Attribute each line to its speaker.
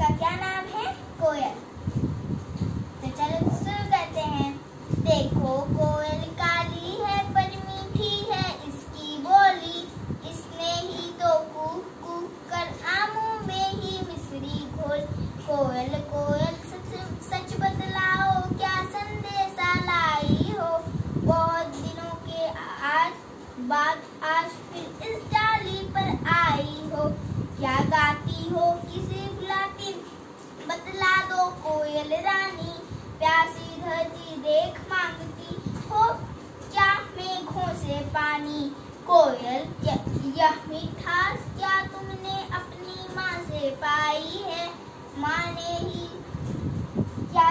Speaker 1: उसका क्या नाम है? कोयल। तो चलो शुरू करते हैं। देखो, कोयल काली है, पर मीठी है। इसकी बोली, इसने ही तो कूक कूक कर आमू में ही मिसरी घोल। कोयल कोयल, सच सच बदलाओ क्या संदेशा लाई हो? बहुत दिनों के आज बात कोयल रानी, प्यासी धरती देख मांगती, हो, क्या मेघों से पानी? कोयल यह मिठास क्या तुमने अपनी माँ से पाई है? माँ ने ही क्या